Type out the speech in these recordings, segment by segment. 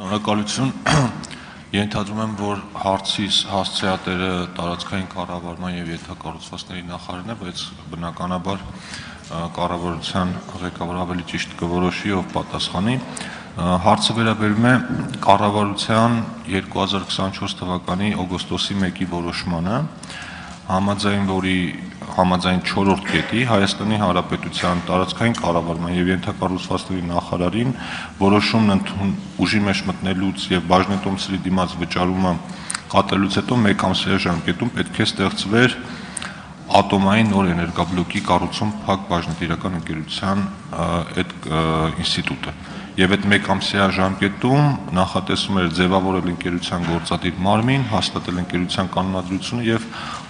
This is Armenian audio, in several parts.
Շնորհակալություն։ Ենթադրում եմ, որ հարցիս հասցեատերը տարածքային կառավարման եւ ենթակառուցվածքների նախարարն է, բայց բնականաբար կառավարության ղեկավարը ավելի ճիշտ կորոշի ով պատասխանի։ Հարցը վերաբերում է կառավարության 2024 թվականի օգոստոսի 1-ի որոշմանը, համաձայն որի համաձայն 4-րդ կետի Հայաստանի Հանրապետության տարածքային կառավարման եւ ենթակառուցվածքների նախարարին որոշումն ընդուն ուժի մեջ մտնելուց եւ բաժնետոմսերի դիմաց վճարումը կատարելուց հետո 1 ամսյա ժամկետում պետք է ստեղծվեր ատոմային նոր էներգաբլոկի կառուցում փակ բաժնետիրական ընկերության այդ ինստիտուտը եւ այդ 1 ամսյա ժամկետում նախատեսում էր ձևավորել ընկերության գործադիր մարմին, հաստատել ընկերության կանոնադրությունը եւ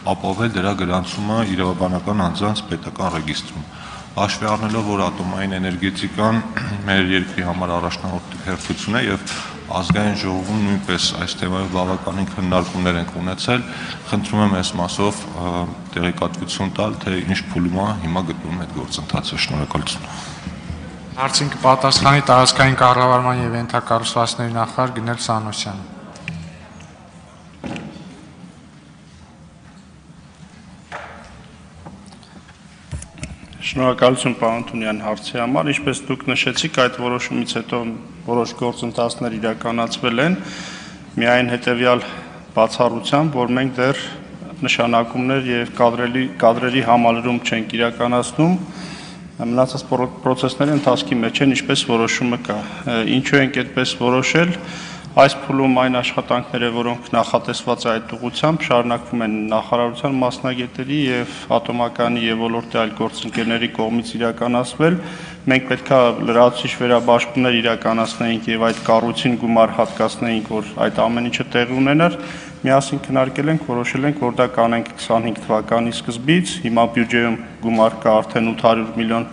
ապահովել դրա գրանցումը իրավաբանական անձանց պետական ռեգիստրում։ Հաշվի առնելով, որ ատոմային էներգետիկան մեր երկրի համար առաջնահերթ հերթություն է եւ ազգային ժողովում նույնպես այս թեմայով բավականին քննարկումներ ենք ունեցել, խնդրում եմ այս մասով տեղեկատվություն տալ, թե ինչ փուլում է հիմա գտնվում այդ գործընթացը։ Շնորհակալություն։ Հարցին կպատասխանի տարածքային կառավարման եւ ենթակառուցվածքների նախարար Գնել Սանոսյանը։ Շնորհակալություն պարոն Թունյան հարցի համար։ Ինչպես դուք նշեցիք, այդ որոշումից հետո որոշ գործընթացներ իրականացվել են, միայն հետեւյալ բացառությամբ, որ մենք դեռ նշանակումներ եւ կադրերի կադրերի համալրում չենք իրականացնում, մնացած process-ների ընթացքի մեջ են, ինչպես որոշումը կա։ Ինչու ենք այդպես որոշել, Այս փուլում այն աշխատանքները, որոնք նախատեսված է այդ ուղությամբ, շարունակվում են նախարարության մասնագետերի եւ ատոմականի եւ ոլորտի այլ գործընկերների կողմից իրականացվել։ Մենք պետքա լրացուցիչ վերաբաշխումներ իրականացնեինք եւ այդ կառույցին գումար հատկացնեինք, որ այդ ամեն ինչը տեղի ունենար։ Միասին քննարկել ենք, որոշել ենք, որ դա կանենք 25 թվականի սկզբից։ Հիմա բյուջեում գումար կա արդեն 800 միլիոն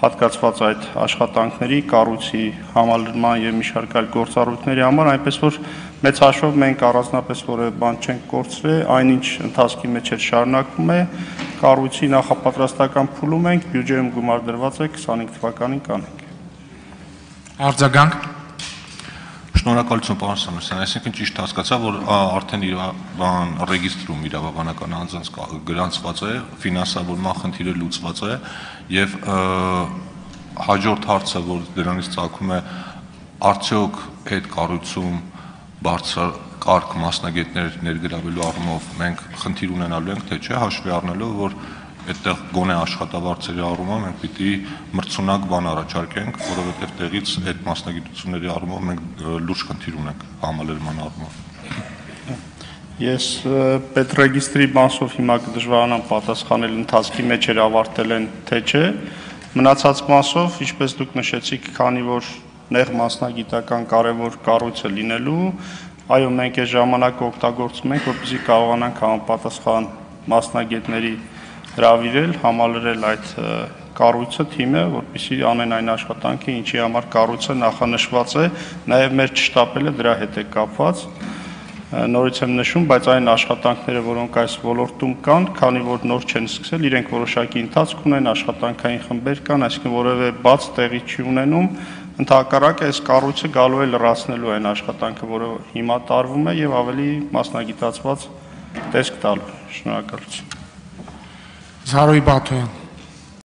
հատկացված այդ աշխատանքների, կառույցի համալրման եւ մի շարք այլ գործառույթների համար, այնպես որ մեծ հաշվով մենք առանձնապես որևէ բան չենք կորցրել, այնինչ ընթացքի մեջ է շարունակվում է, կառույցի նախապատրաստական փուլում ենք, բյուջեում գումար դրված է 25 թվականին կանենք։ Արձագանք Շնորհակալություն պարոն Սանոսյան, այսինքն ճիշտ հասկացա, որ արդեն իր բան ռեգիստրում իրավաբանական անձանց գրանցված է, ֆինանսավորման խնդիրը լուծված է եւ հաջորդ հարցը, որ դրանից ցակում է, արդյոք այդ կառույցում բարձր կարգ մասնագետներ ներգրավելու առումով մենք խնդիր ունենալու ենք, թե չէ, հաշվի առնելով, որ այդտեղ գոնե աշխատավարձերի առումով մենք պիտի մրցունակ բան առաջարկենք, որովհետև տեղից այդ մասնագիտությունների առումով մենք լուրջ խնդիր ունենք համալրման առումով։ Ես պետրեգիստրի մասով հիմա կդժվարանամ պատասխանել ընթացքի մեջ էր ավարտել են թե չէ։ Մնացած մասով, ինչպես դուք նշեցիք, քանի որ նեղ մասնագիտական կարևոր կառույցը լինելու, այո, մենք այս ժամանակը օգտագործում ենք, որպեսզի կարողանանք համապատասխան մասնագետների հravirել, համալրել այդ կառույցը թիմը, որպեսզի անեն այն աշխատանքը, ինչի համար կառույցը նախանշված է, նաև մեր շտապելը դրա հետ է կապված նորից եմ նշում, բայց այն աշխատանքները, որոնք այս ոլորտում կան, քանի որ նոր չեն սկսել, իրենք որոշակի ընթացք ունեն, աշխատանքային խմբեր կան, այսինքն որևէ բաց տեղի չի ունենում, ընդհակառակը այս կառույցը գալու է լրացնելու այն աշխատանքը, որը հիմա տարվում է եւ ավելի մասնագիտացված տեսք տալու։ Շնորհակալություն։ सारो ही बात है